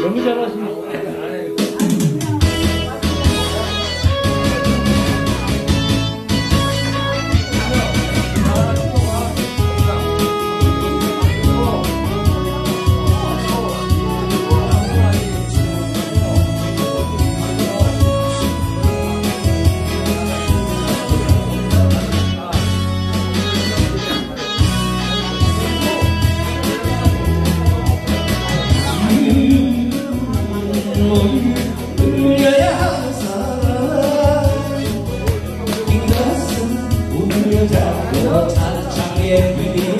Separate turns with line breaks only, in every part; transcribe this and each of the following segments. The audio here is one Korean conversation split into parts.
너무 잘하시네. 그대로 창에 비비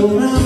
the.